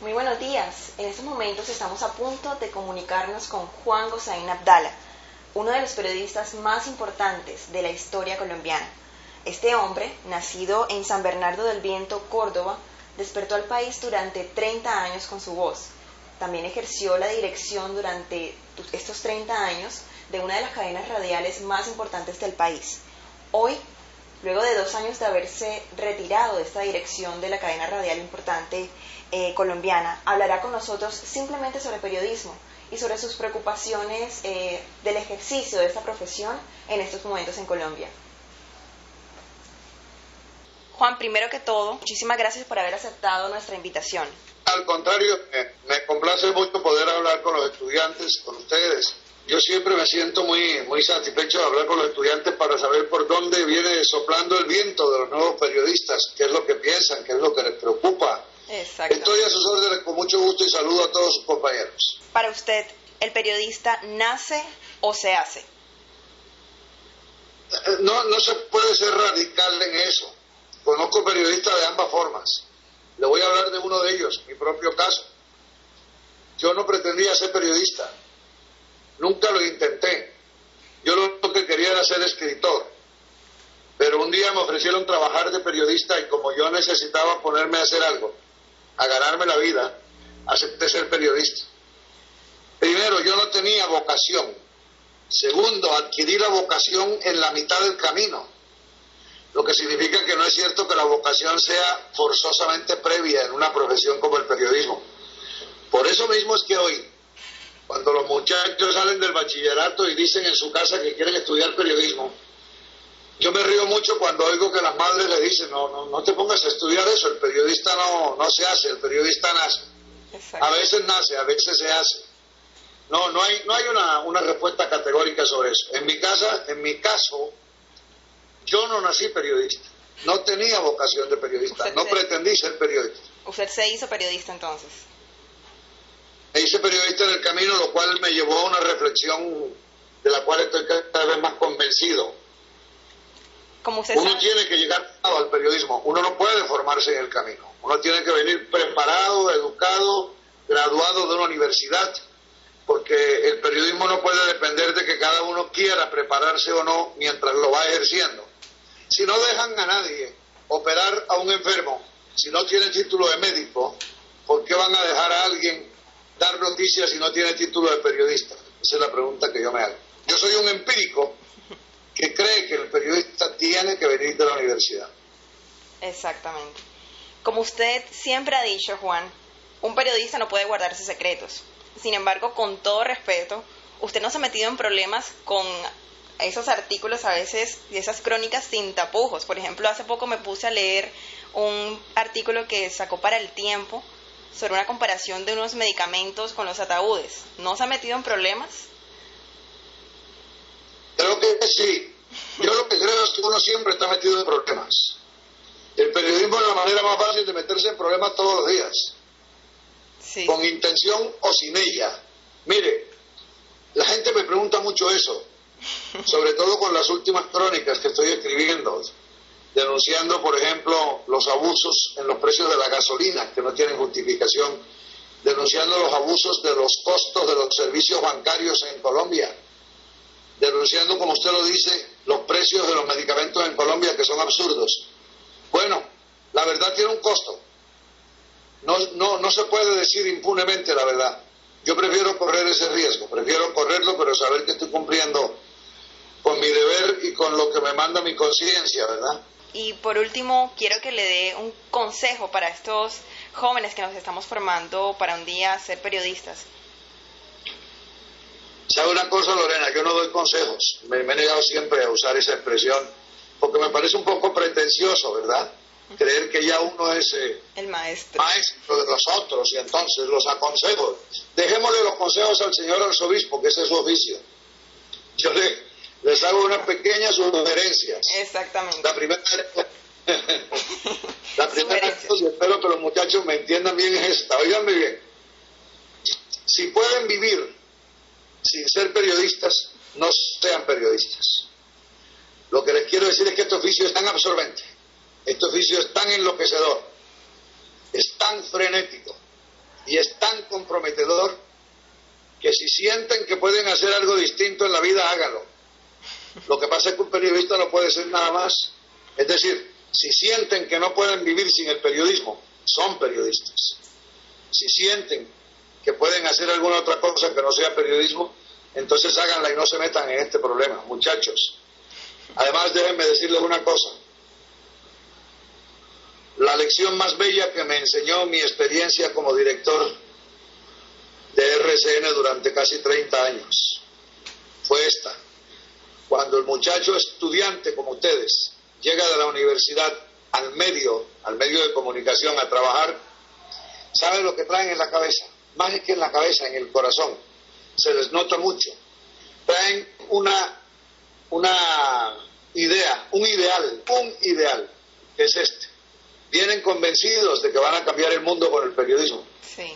Muy buenos días. En estos momentos estamos a punto de comunicarnos con Juan Gozaín Abdala, uno de los periodistas más importantes de la historia colombiana. Este hombre, nacido en San Bernardo del Viento, Córdoba, despertó al país durante 30 años con su voz. También ejerció la dirección durante estos 30 años de una de las cadenas radiales más importantes del país. Hoy, luego de dos años de haberse retirado de esta dirección de la cadena radial importante eh, colombiana, hablará con nosotros simplemente sobre periodismo y sobre sus preocupaciones eh, del ejercicio de esta profesión en estos momentos en Colombia. Juan, primero que todo, muchísimas gracias por haber aceptado nuestra invitación. Al contrario, me, complace mucho poder hablar con los estudiantes, con ustedes. Yo siempre me siento muy, muy satisfecho de hablar con los estudiantes para saber por dónde viene soplando el viento de los nuevos periodistas, qué es lo que piensan, qué es lo que les preocupa. Estoy a sus órdenes con mucho gusto y saludo a todos sus compañeros. Para usted, ¿el periodista nace o se hace? Eh, no, no se puede ser radical en eso. Conozco periodistas de ambas formas. Le voy a hablar de uno de ellos, mi propio caso. Yo no pretendía ser periodista. Nunca lo intenté. Yo lo que quería era ser escritor. Pero un día me ofrecieron trabajar de periodista y como yo necesitaba ponerme a hacer algo, a ganarme la vida, acepté ser periodista. Primero, yo no tenía vocación. Segundo, adquirí la vocación en la mitad del camino lo que significa que no es cierto que la vocación sea forzosamente previa en una profesión como el periodismo. Por eso mismo es que hoy, cuando los muchachos salen del bachillerato y dicen en su casa que quieren estudiar periodismo, yo me río mucho cuando oigo que las madres le dicen, no, no, no te pongas a estudiar eso, el periodista no, no se hace, el periodista nace. A veces nace, a veces se hace. No, no hay, no hay una, una respuesta categórica sobre eso. En mi casa, en mi caso, yo no nací periodista, no tenía vocación de periodista, no pretendí ser periodista. ¿Usted se hizo periodista entonces? Me hice periodista en el camino, lo cual me llevó a una reflexión de la cual estoy cada vez más convencido. uno tiene que llegar al periodismo, uno no puede formarse en el camino, uno tiene que venir preparado, educado, graduado de una universidad, porque el periodismo no puede depender de que cada uno quiera prepararse o no mientras lo va ejerciendo. Si no dejan a nadie operar a un enfermo, si no tiene título de médico, ¿por qué van a dejar a alguien dar noticias si no tiene título de periodista? Esa es la pregunta que yo me hago. Yo soy un empírico que cree que el periodista tiene que venir de la universidad. Exactamente. Como usted siempre ha dicho, Juan, un periodista no puede guardarse secretos. Sin embargo, con todo respeto, usted no se ha metido en problemas con esos artículos a veces, y esas crónicas sin tapujos. Por ejemplo, hace poco me puse a leer un artículo que sacó para el tiempo sobre una comparación de unos medicamentos con los ataúdes. ¿No se ha metido en problemas? Creo que sí. Yo lo que creo es que uno siempre está metido en problemas. El periodismo es la manera más fácil de meterse en problemas todos los días. Sí. Con intención o sin ella. Mire, la gente me pregunta mucho eso sobre todo con las últimas crónicas que estoy escribiendo, denunciando, por ejemplo, los abusos en los precios de la gasolina, que no tienen justificación, denunciando los abusos de los costos de los servicios bancarios en Colombia, denunciando, como usted lo dice, los precios de los medicamentos en Colombia, que son absurdos. Bueno, la verdad tiene un costo. No, no, no se puede decir impunemente la verdad. Yo prefiero correr ese riesgo, prefiero correrlo, pero saber que estoy cumpliendo con mi deber y con lo que me manda mi conciencia, ¿verdad? Y por último, quiero que le dé un consejo para estos jóvenes que nos estamos formando para un día ser periodistas. ¿Sabe una cosa, Lorena? Yo no doy consejos. Me, he negado siempre a usar esa expresión porque me parece un poco pretencioso, ¿verdad? Creer que ya uno es eh, el maestro. maestro de los otros y entonces los aconsejo. Dejémosle los consejos al señor arzobispo, que ese es su oficio. Yo le, les hago unas pequeñas sugerencias. Exactamente. La primera, la primera y espero que los muchachos me entiendan bien, es esta. Oiganme bien. Si pueden vivir sin ser periodistas, no sean periodistas. Lo que les quiero decir es que este oficio es tan absorbente, este oficio es tan enloquecedor, es tan frenético, y es tan comprometedor que si sienten que pueden hacer algo distinto en la vida, háganlo. Lo que pasa es que un periodista no puede ser nada más. Es decir, si sienten que no pueden vivir sin el periodismo, son periodistas. Si sienten que pueden hacer alguna otra cosa que no sea periodismo, entonces háganla y no se metan en este problema, muchachos. Además, déjenme decirles una cosa. La lección más bella que me enseñó mi experiencia como director de RCN durante casi 30 años fue esta. Cuando el muchacho estudiante como ustedes llega de la universidad al medio, al medio de comunicación a trabajar, ¿saben lo que traen en la cabeza? Más que en la cabeza, en el corazón. Se les nota mucho. Traen una, una idea, un ideal, un ideal, que es este vienen convencidos de que van a cambiar el mundo con el periodismo. Sí.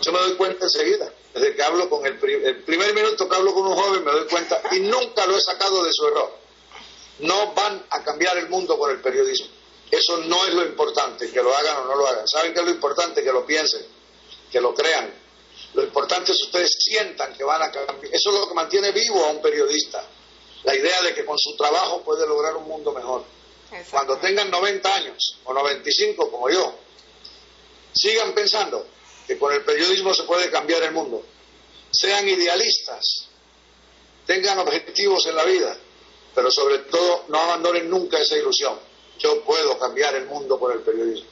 Yo me doy cuenta enseguida. Desde que hablo con el, el primer minuto que hablo con un joven me doy cuenta y nunca lo he sacado de su error. No van a cambiar el mundo con el periodismo. Eso no es lo importante, que lo hagan o no lo hagan. ¿Saben qué es lo importante? Que lo piensen, que lo crean. Lo importante es que ustedes sientan que van a cambiar. Eso es lo que mantiene vivo a un periodista. La idea de que con su trabajo puede lograr un mundo mejor cuando tengan 90 años o 95 como yo, sigan pensando que con el periodismo se puede cambiar el mundo. Sean idealistas, tengan objetivos en la vida, pero sobre todo no abandonen nunca esa ilusión. Yo puedo cambiar el mundo por el periodismo.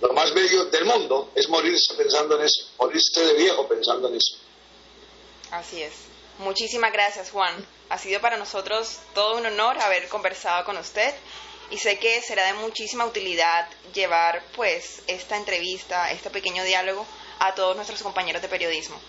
Lo más bello del mundo es morirse pensando en eso, morirse de viejo pensando en eso. Así es. Muchísimas gracias, Juan. Ha sido para nosotros todo un honor haber conversado con usted y sé que será de muchísima utilidad llevar pues esta entrevista, este pequeño diálogo a todos nuestros compañeros de periodismo.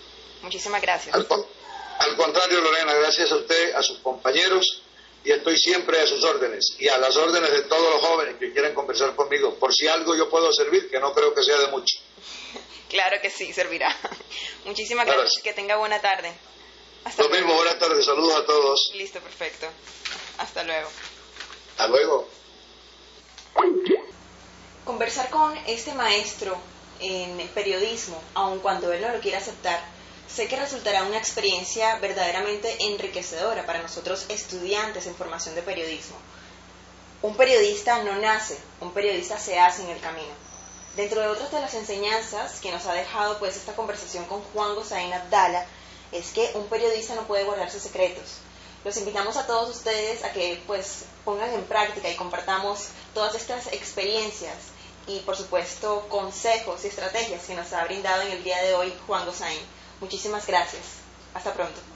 Muchísimas gracias. Al, contrario, Lorena, gracias a usted, a sus compañeros y estoy siempre a sus órdenes y a las órdenes de todos los jóvenes que quieren conversar conmigo, por si algo yo puedo servir, que no creo que sea de mucho. claro que sí, servirá. Muchísimas gracias. Que tenga buena tarde. Hasta Lo mismo, buenas tardes, saludos a todos. Listo, perfecto. Hasta luego. Hasta luego. Conversar con este maestro en periodismo, aun cuando él no lo quiera aceptar, sé que resultará una experiencia verdaderamente enriquecedora para nosotros estudiantes en formación de periodismo. Un periodista no nace, un periodista se hace en el camino. Dentro de otras de las enseñanzas que nos ha dejado pues esta conversación con Juan Gosaín Abdala es que un periodista no puede guardarse secretos, los invitamos a todos ustedes a que pues pongan en práctica y compartamos todas estas experiencias y por supuesto consejos y estrategias que nos ha brindado en el día de hoy Juan Gosain. Muchísimas gracias. Hasta pronto.